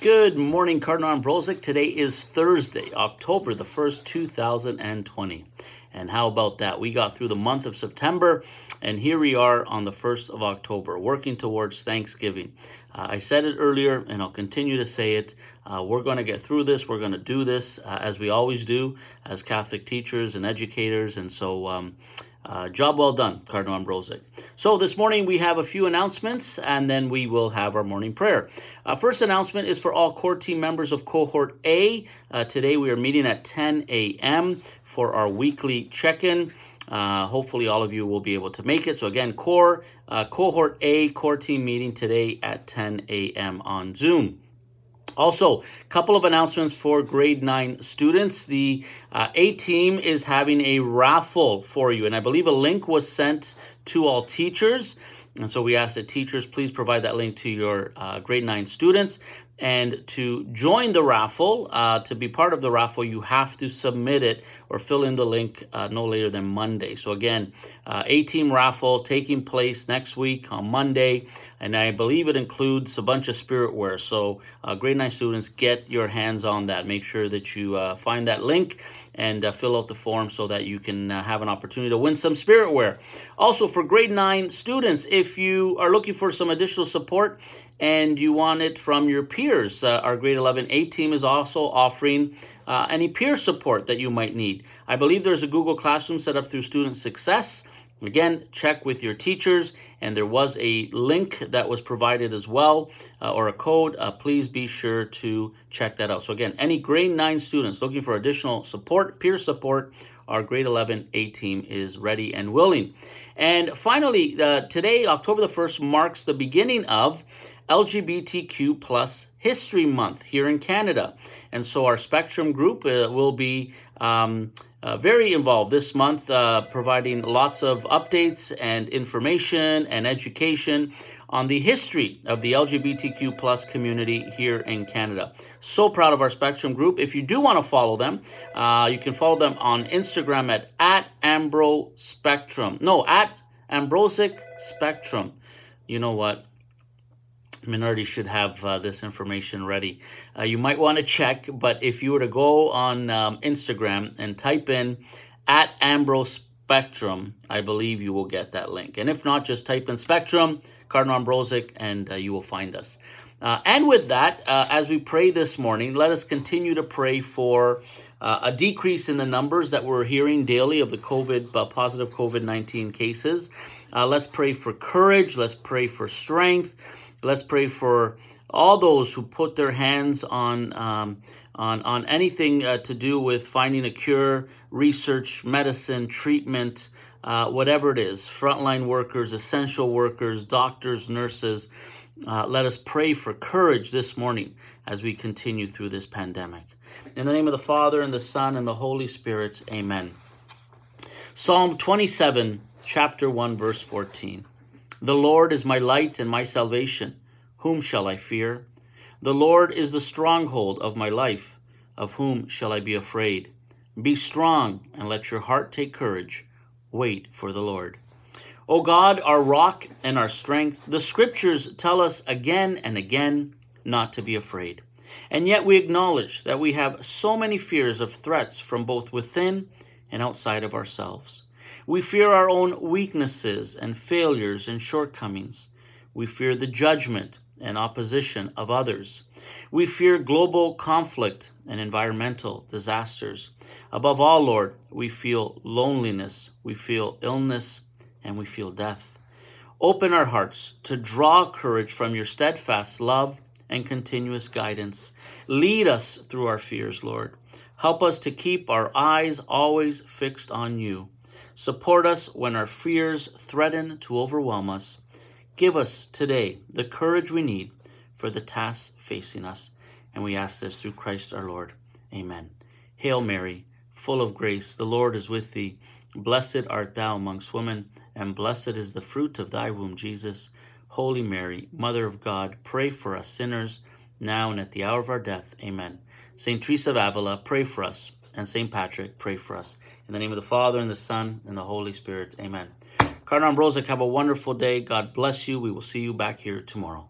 Good morning, Cardinal Ambrozic. Today is Thursday, October the 1st, 2020. And how about that? We got through the month of September, and here we are on the 1st of October, working towards Thanksgiving. Uh, I said it earlier, and I'll continue to say it. Uh, we're going to get through this. We're going to do this uh, as we always do as Catholic teachers and educators. And so, um, uh, job well done, Cardinal Ambrozic. So this morning we have a few announcements and then we will have our morning prayer. Uh, first announcement is for all core team members of Cohort A. Uh, today we are meeting at 10 a.m. for our weekly check-in. Uh, hopefully all of you will be able to make it. So again, core uh, cohort A core team meeting today at 10 a.m. on Zoom. Also, a couple of announcements for grade 9 students. The uh, A team is having a raffle for you, and I believe a link was sent to all teachers. And so we ask that teachers please provide that link to your uh, grade 9 students. And to join the raffle, uh, to be part of the raffle, you have to submit it or fill in the link uh, no later than Monday. So again, uh, A-team raffle taking place next week on Monday, and I believe it includes a bunch of spirit wear. So uh, grade 9 students, get your hands on that. Make sure that you uh, find that link and uh, fill out the form so that you can have an opportunity to win some spirit wear. Also, for grade 9 students, if you are looking for some additional support and you want it from your peers. Uh, our grade 11 A team is also offering uh, any peer support that you might need. I believe there's a Google Classroom set up through Student Success. Again, check with your teachers, and there was a link that was provided as well, uh, or a code. Uh, please be sure to check that out. So again, any grade 9 students looking for additional support, peer support, our grade 11 A team is ready and willing. And finally, uh, today, October the 1st, marks the beginning of LGBTQ plus History Month here in Canada. And so our Spectrum group uh, will be um, uh, very involved this month, uh, providing lots of updates and information and education on the history of the LGBTQ plus community here in Canada. So proud of our Spectrum group. If you do want to follow them, uh, you can follow them on Instagram at, at Ambro Spectrum. No, at Ambrozic Spectrum. You know what? Minority should have uh, this information ready. Uh, you might want to check, but if you were to go on um, Instagram and type in at Ambrose Spectrum, I believe you will get that link. And if not, just type in Spectrum, Cardinal Ambrozic, and uh, you will find us. Uh, and with that, uh, as we pray this morning, let us continue to pray for uh, a decrease in the numbers that we're hearing daily of the COVID positive COVID 19 cases. let's pray for courage. Let's pray for strength. Let's pray for all those who put their hands on um, on on anything uh, to do with finding a cure, research, medicine, treatment, uh, whatever it is. Frontline workers, essential workers, doctors, nurses. Uh, let us pray for courage this morning as we continue through this pandemic. In the name of the Father and the Son and the Holy Spirit. Amen. Psalm 27, chapter 1, verse 14. The Lord is my light and my salvation. Whom shall I fear? The Lord is the stronghold of my life. Of whom shall I be afraid? Be strong and let your heart take courage. Wait for the Lord. O God, our rock and our strength, the scriptures tell us again and again not to be afraid. And yet we acknowledge that we have so many fears of threats from both within and outside of ourselves. We fear our own weaknesses and failures and shortcomings. We fear the judgment and opposition of others. We fear global conflict and environmental disasters. Above all, Lord, we feel loneliness, we feel illness, and we feel death. Open our hearts to draw courage from your steadfast love and continuous guidance. Lead us through our fears, Lord. Help us to keep our eyes always fixed on you. Support us when our fears threaten to overwhelm us. Give us today the courage we need for the tasks facing us. And we ask this through Christ our Lord. Amen. Hail Mary, full of grace, the Lord is with thee. Blessed art thou amongst women, and blessed is the fruit of thy womb, Jesus. Holy Mary, Mother of God, pray for us sinners, now and at the hour of our death. Amen. Saint Teresa of Avila, pray for us. And Saint Patrick, pray for us. In the name of the Father, and the Son, and the Holy Spirit. Amen. Cardinal Ambrozic, have a wonderful day. God bless you. We will see you back here tomorrow.